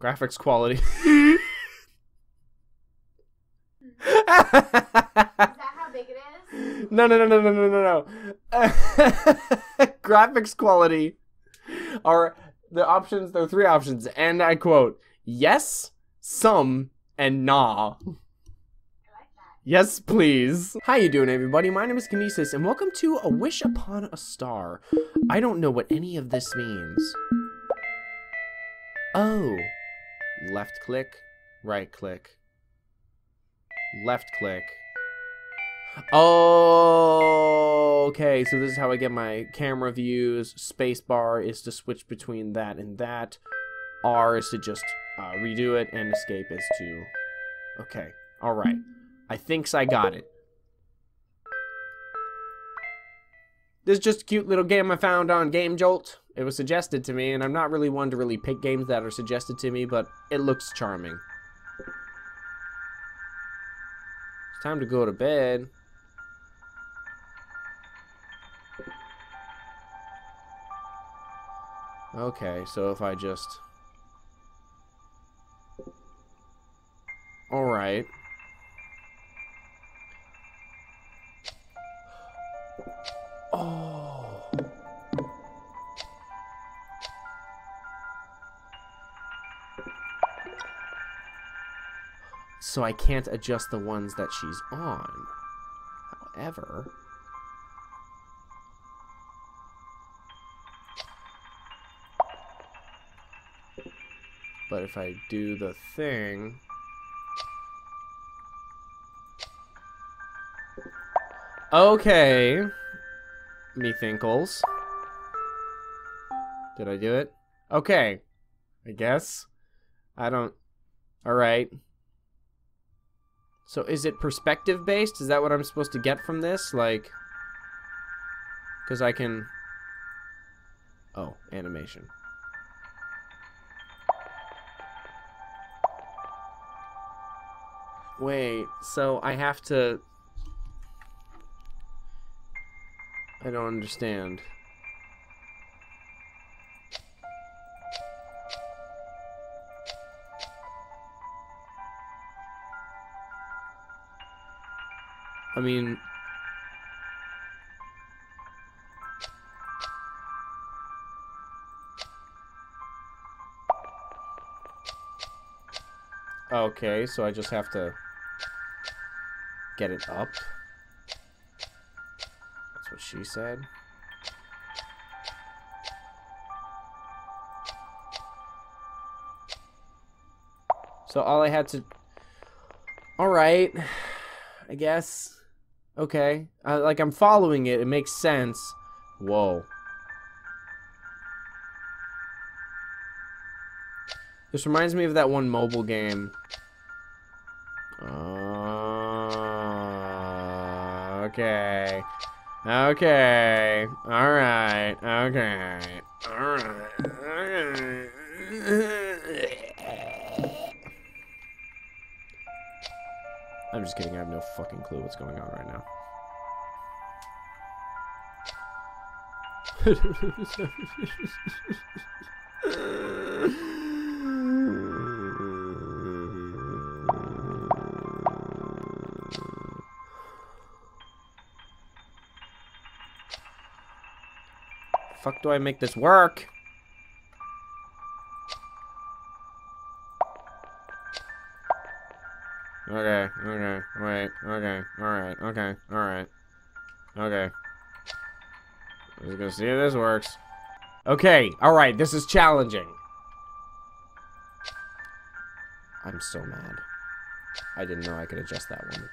Graphics quality. Is that how big it is? No, no, no, no, no, no, no, no. Graphics quality are the options. There are three options, and I quote: yes, some, and nah. I like that. Yes, please. How you doing, everybody? My name is Kinesis, and welcome to A Wish Upon a Star. I don't know what any of this means. Oh. Left click, right click. Left click. Oh, okay. So this is how I get my camera views. Spacebar is to switch between that and that. R is to just uh, redo it, and escape is to. Okay. All right. I thinks I got it. This is just a cute little game I found on Game Jolt. It was suggested to me, and I'm not really one to really pick games that are suggested to me, but it looks charming. It's time to go to bed. Okay, so if I just... Alright. So I can't adjust the ones that she's on. However... But if I do the thing... Okay. Methinkles. Did I do it? Okay. I guess. I don't... Alright. So is it perspective based? Is that what I'm supposed to get from this? Like... Because I can... Oh, animation. Wait, so I have to... I don't understand. I mean... Okay, so I just have to get it up. That's what she said. So all I had to... Alright. I guess. Okay. Uh, like, I'm following it. It makes sense. Whoa. This reminds me of that one mobile game. Uh, okay. Okay. Alright. Okay. Alright. I'm just kidding. I have no fucking clue what's going on right now. Fuck do I make this work? Okay, okay, wait, okay, alright, okay, alright. Okay. Let's gonna see if this works. Okay, alright, this is challenging. I'm so mad. I didn't know I could adjust that one.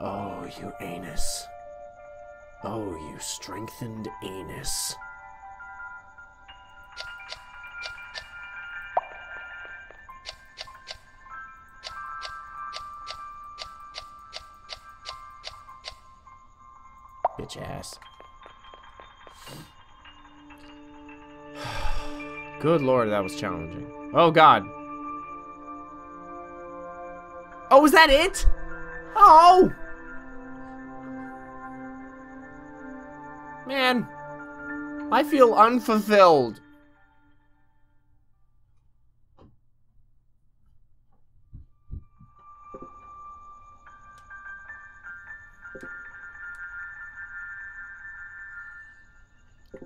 Oh, you anus. Oh, you strengthened anus. Bitch ass. Good lord, that was challenging. Oh god. Oh, is that it? Oh! Man, I feel unfulfilled.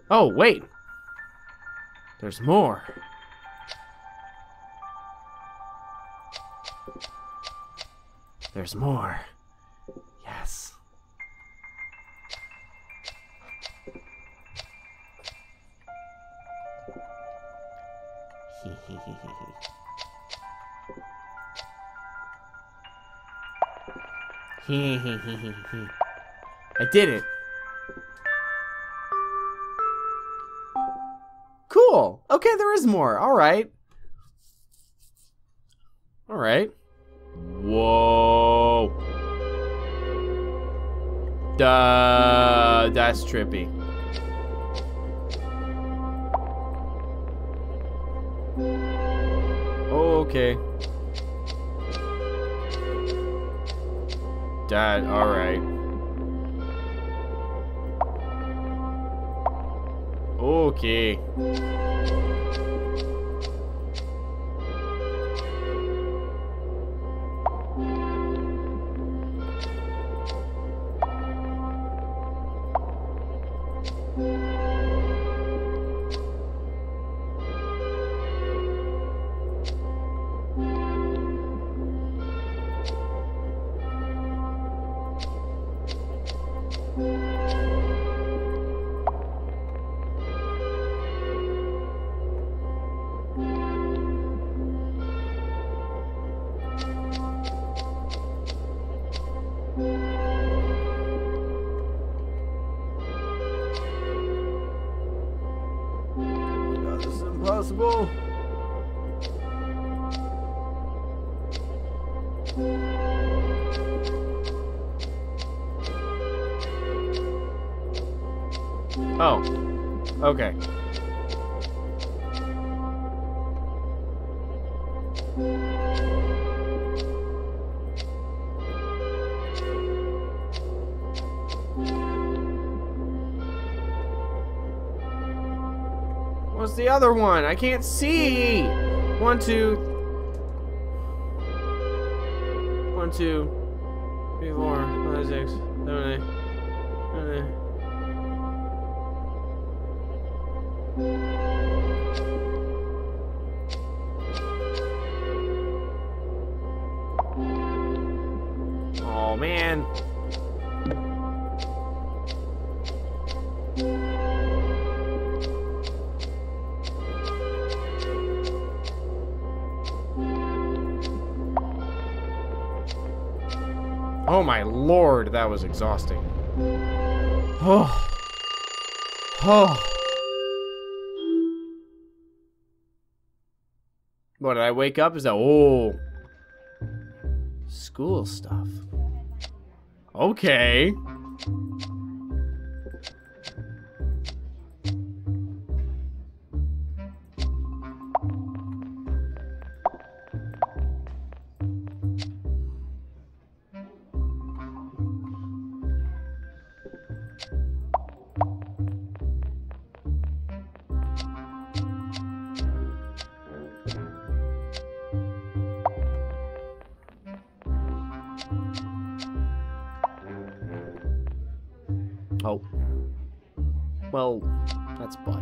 Oh, wait. There's more. There's more. I did it. Cool. Okay, there is more. All right. All right. Whoa. Duh. That's trippy. Okay. Dad, alright. Okay. Is impossible. Oh. Okay. The other one? I can't see. One, two. One, two. Three, four, five, six, seven, eight. Seven, eight. Oh man. Lord, that was exhausting. Oh. Oh. What, did I wake up? Is that. Oh. School stuff. Okay. Oh. Well, that's butt.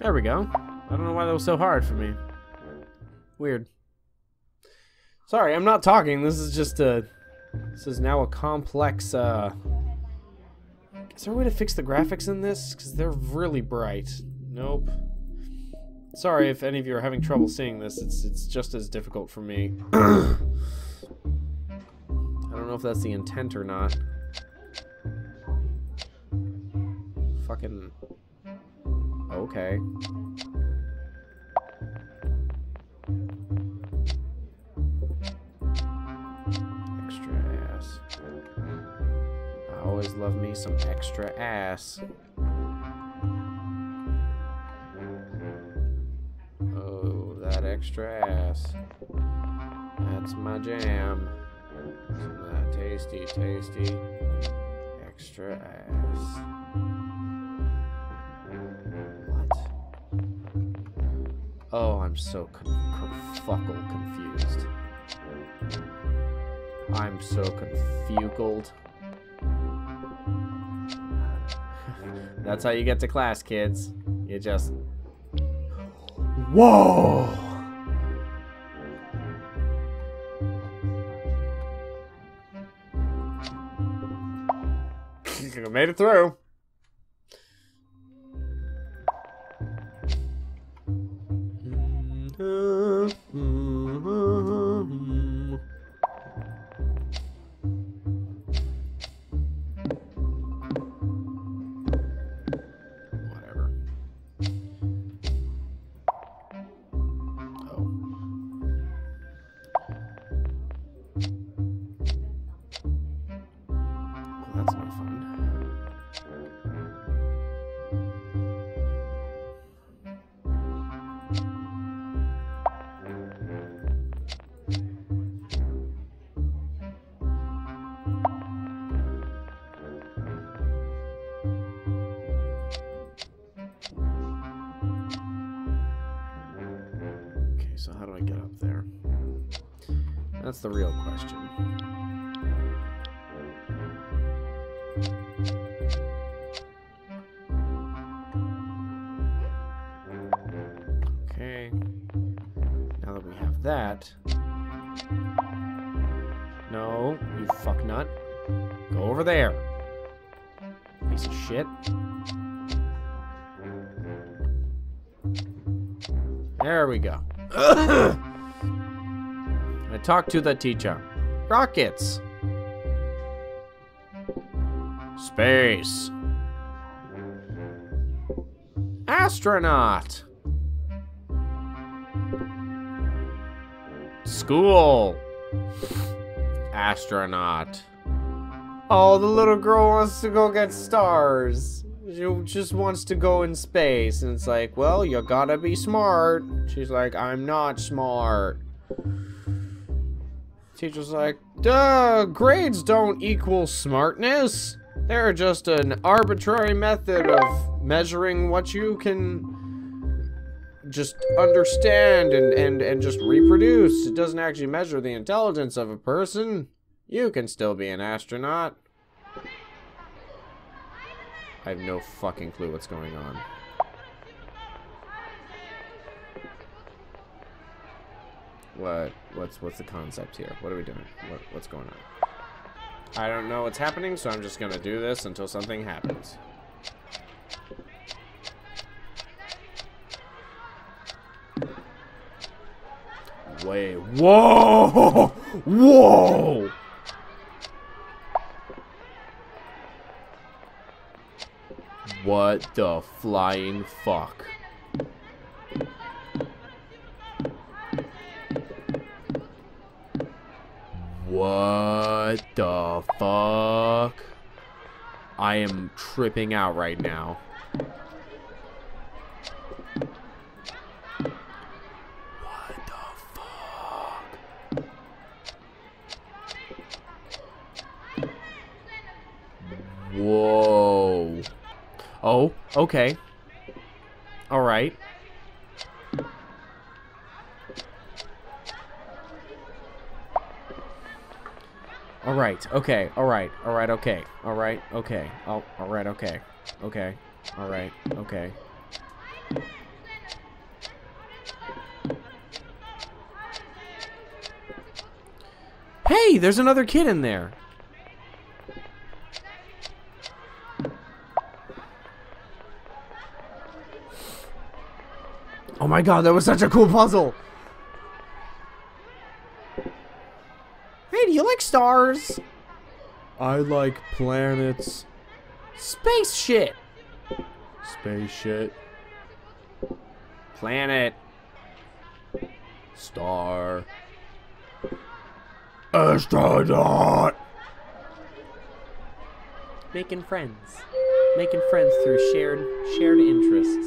There we go. I don't know why that was so hard for me. Weird. Sorry, I'm not talking. This is just a. This is now a complex. uh... Is there a way to fix the graphics in this? Because they're really bright. Nope. Sorry if any of you are having trouble seeing this. It's it's just as difficult for me. I don't know if that's the intent or not. Fucking. Okay. Love me some extra ass. Oh, that extra ass. That's my jam. Of that tasty, tasty extra ass. What? Oh, I'm so con- confused. I'm so confugled. That's how you get to class, kids. You just. Whoa! Made it through. Mm-hmm. That's the real question. Okay. Now that we have that. No, you fuck nut. Go over there. Piece of shit. There we go. I talked to the teacher. Rockets. Space. Astronaut. School. Astronaut. Oh, the little girl wants to go get stars. She just wants to go in space. And it's like, well, you gotta be smart. She's like, I'm not smart. Teacher's like, duh, grades don't equal smartness. They're just an arbitrary method of measuring what you can just understand and, and, and just reproduce. It doesn't actually measure the intelligence of a person. You can still be an astronaut. I have no fucking clue what's going on. What what's what's the concept here? What are we doing? What what's going on? I don't know what's happening, so I'm just gonna do this until something happens. Wait, whoa! Whoa! What the flying fuck? What the fuck? I am tripping out right now. Whoa. Oh, okay. All right. Right. Okay. All right. All right. Okay. All right. Okay. Oh, all right. Okay. Okay. All right. Okay. Hey, there's another kid in there. Oh my god, that was such a cool puzzle. Hey, do you like stars? I like planets. Space shit. Space shit. Planet. Star. Astronaut. Making friends. Making friends through shared shared interests.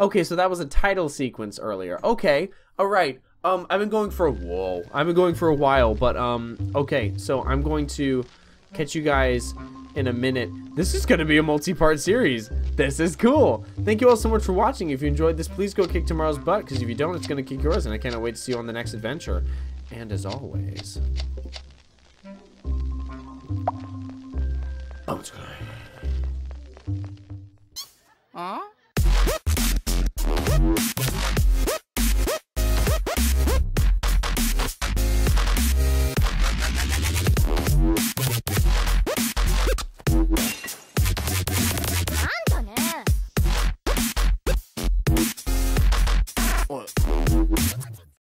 Okay, so that was a title sequence earlier. Okay, all right. Um, I've been going for a whoa. I've been going for a while, but um, okay. So I'm going to catch you guys in a minute. This is gonna be a multi-part series. This is cool. Thank you all so much for watching. If you enjoyed this, please go kick tomorrow's butt. Because if you don't, it's gonna kick yours, and I cannot wait to see you on the next adventure. And as always, guy.